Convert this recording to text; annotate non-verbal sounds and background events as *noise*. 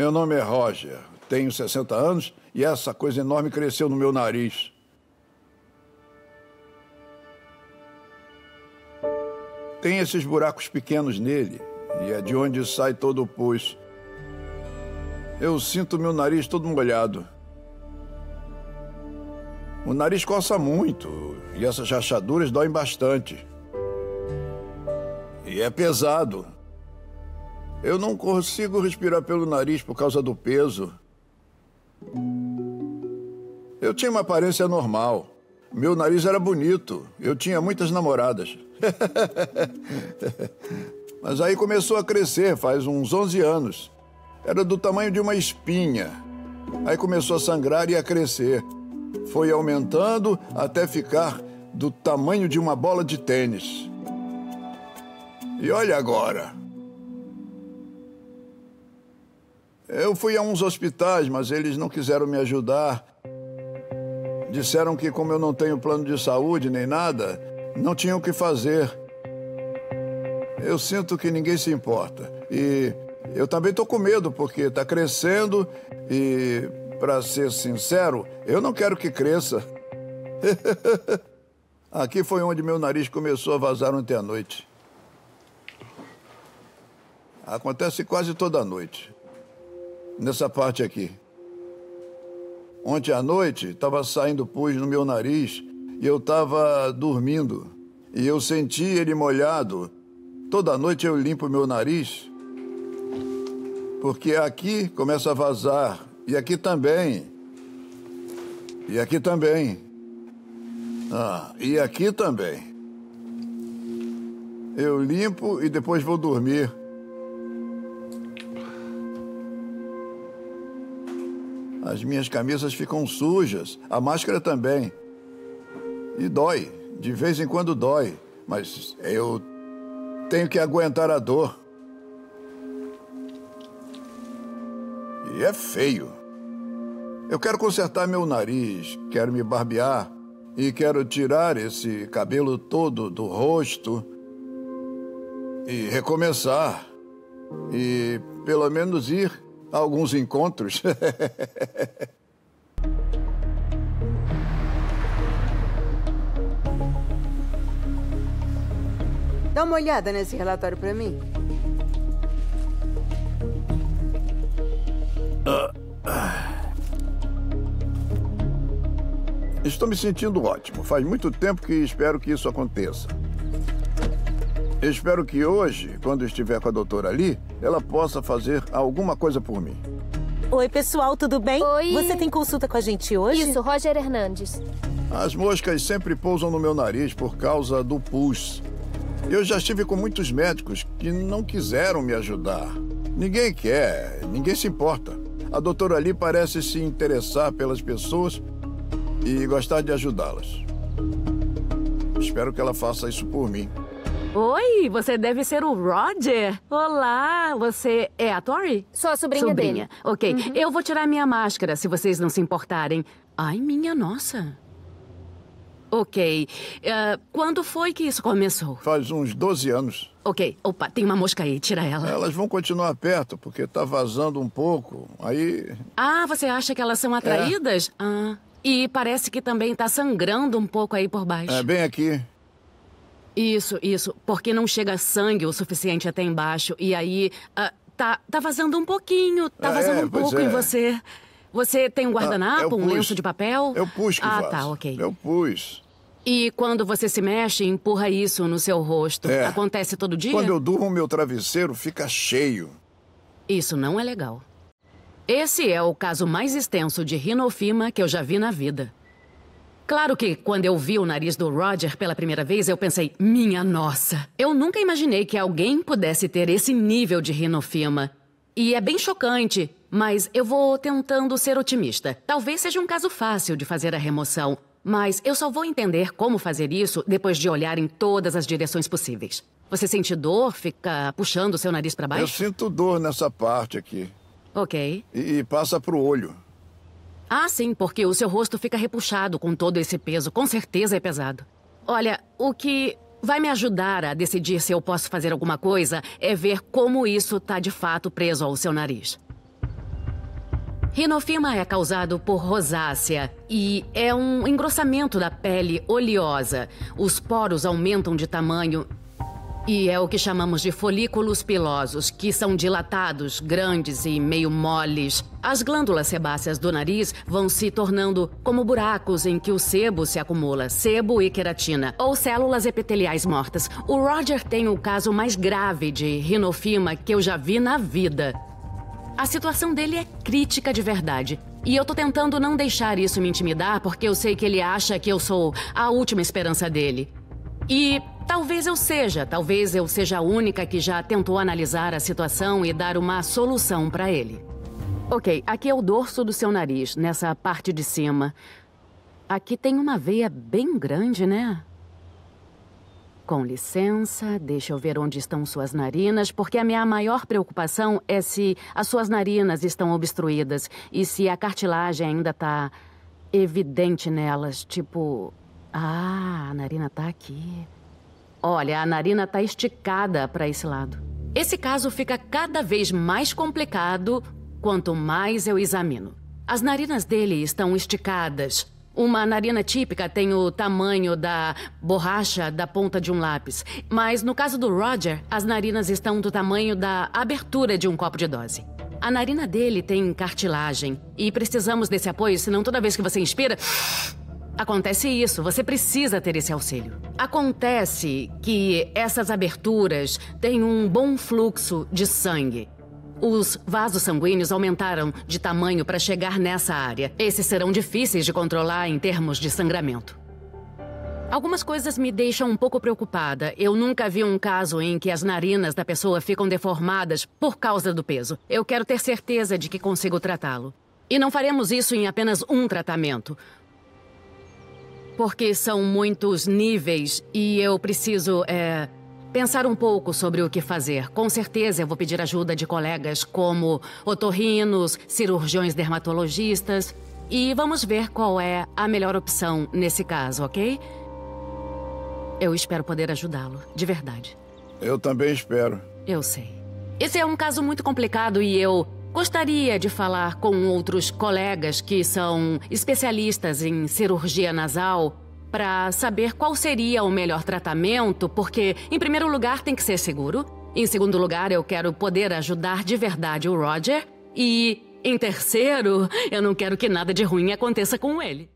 Meu nome é Roger. Tenho 60 anos e essa coisa enorme cresceu no meu nariz. Tem esses buracos pequenos nele e é de onde sai todo o pus. Eu sinto meu nariz todo molhado. O nariz coça muito e essas rachaduras doem bastante. E é pesado. Eu não consigo respirar pelo nariz por causa do peso. Eu tinha uma aparência normal. Meu nariz era bonito. Eu tinha muitas namoradas. *laughs* Mas aí começou a crescer, faz uns 11 anos. Era do tamanho de uma espinha. Aí começou a sangrar e a crescer. Foi aumentando até ficar do tamanho de uma bola de tênis. E olha agora. Eu fui a uns hospitais, mas eles não quiseram me ajudar. Disseram que, como eu não tenho plano de saúde nem nada, não tinham o que fazer. Eu sinto que ninguém se importa. E eu também estou com medo, porque está crescendo e, para ser sincero, eu não quero que cresça. *laughs* Aqui foi onde meu nariz começou a vazar ontem à noite. Acontece quase toda noite. Nessa parte aqui. Ontem à noite, estava saindo pus no meu nariz e eu estava dormindo. E eu senti ele molhado. Toda noite eu limpo meu nariz. Porque aqui começa a vazar. E aqui também. E aqui também. Ah, e aqui também. Eu limpo e depois vou dormir. As minhas camisas ficam sujas, a máscara também. E dói, de vez em quando dói, mas eu tenho que aguentar a dor. E é feio. Eu quero consertar meu nariz, quero me barbear e quero tirar esse cabelo todo do rosto e recomeçar. E pelo menos ir alguns encontros. *laughs* Dá uma olhada nesse relatório para mim. Estou me sentindo ótimo. Faz muito tempo que espero que isso aconteça. Espero que hoje, quando estiver com a doutora ali, ela possa fazer alguma coisa por mim. Oi, pessoal, tudo bem? Oi. Você tem consulta com a gente hoje? Isso, Roger Hernandes. As moscas sempre pousam no meu nariz por causa do pus. Eu já estive com muitos médicos que não quiseram me ajudar. Ninguém quer, ninguém se importa. A doutora ali parece se interessar pelas pessoas e gostar de ajudá-las. Espero que ela faça isso por mim. Oi, você deve ser o Roger. Olá, você é a Tori? Sou a sobrinha, sobrinha. dele. Ok, uhum. eu vou tirar minha máscara, se vocês não se importarem. Ai, minha nossa. Ok. Uh, quando foi que isso começou? Faz uns 12 anos. Ok. Opa, tem uma mosca aí, tira ela. Elas vão continuar perto, porque tá vazando um pouco. Aí. Ah, você acha que elas são atraídas? É. Ah. E parece que também tá sangrando um pouco aí por baixo. É, bem aqui. Isso, isso. Porque não chega sangue o suficiente até embaixo. E aí. Uh, tá, tá vazando um pouquinho. Tá vazando é, um pouco é. em você. Você tem um guardanapo, ah, um lenço de papel? Eu pus que Ah, vaza. tá, ok. Eu pus. E quando você se mexe, empurra isso no seu rosto. É. Acontece todo dia? Quando eu durmo, meu travesseiro fica cheio. Isso não é legal. Esse é o caso mais extenso de rinofima que eu já vi na vida. Claro que, quando eu vi o nariz do Roger pela primeira vez, eu pensei, minha nossa. Eu nunca imaginei que alguém pudesse ter esse nível de rinofima. E é bem chocante, mas eu vou tentando ser otimista. Talvez seja um caso fácil de fazer a remoção, mas eu só vou entender como fazer isso depois de olhar em todas as direções possíveis. Você sente dor? Fica puxando o seu nariz para baixo? Eu sinto dor nessa parte aqui. Ok. E, e passa pro olho. Ah, sim, porque o seu rosto fica repuxado com todo esse peso. Com certeza é pesado. Olha, o que vai me ajudar a decidir se eu posso fazer alguma coisa é ver como isso tá de fato preso ao seu nariz. Rinofima é causado por rosácea e é um engrossamento da pele oleosa. Os poros aumentam de tamanho e é o que chamamos de folículos pilosos, que são dilatados, grandes e meio moles. As glândulas sebáceas do nariz vão se tornando como buracos em que o sebo se acumula, sebo e queratina, ou células epiteliais mortas. O Roger tem o caso mais grave de rinofima que eu já vi na vida. A situação dele é crítica de verdade. E eu tô tentando não deixar isso me intimidar porque eu sei que ele acha que eu sou a última esperança dele. E talvez eu seja, talvez eu seja a única que já tentou analisar a situação e dar uma solução para ele. Ok, aqui é o dorso do seu nariz, nessa parte de cima. Aqui tem uma veia bem grande, né? Com licença, deixa eu ver onde estão suas narinas, porque a minha maior preocupação é se as suas narinas estão obstruídas e se a cartilagem ainda está evidente nelas. Tipo, ah, a narina está aqui. Olha, a narina está esticada para esse lado. Esse caso fica cada vez mais complicado quanto mais eu examino. As narinas dele estão esticadas, uma narina típica tem o tamanho da borracha da ponta de um lápis. Mas no caso do Roger, as narinas estão do tamanho da abertura de um copo de dose. A narina dele tem cartilagem e precisamos desse apoio, senão toda vez que você inspira. Acontece isso, você precisa ter esse auxílio. Acontece que essas aberturas têm um bom fluxo de sangue. Os vasos sanguíneos aumentaram de tamanho para chegar nessa área. Esses serão difíceis de controlar em termos de sangramento. Algumas coisas me deixam um pouco preocupada. Eu nunca vi um caso em que as narinas da pessoa ficam deformadas por causa do peso. Eu quero ter certeza de que consigo tratá-lo. E não faremos isso em apenas um tratamento. Porque são muitos níveis e eu preciso, é, Pensar um pouco sobre o que fazer. Com certeza eu vou pedir ajuda de colegas como otorrinos, cirurgiões dermatologistas. E vamos ver qual é a melhor opção nesse caso, ok? Eu espero poder ajudá-lo, de verdade. Eu também espero. Eu sei. Esse é um caso muito complicado e eu gostaria de falar com outros colegas que são especialistas em cirurgia nasal para saber qual seria o melhor tratamento, porque, em primeiro lugar, tem que ser seguro. Em segundo lugar, eu quero poder ajudar de verdade o Roger. E, em terceiro, eu não quero que nada de ruim aconteça com ele.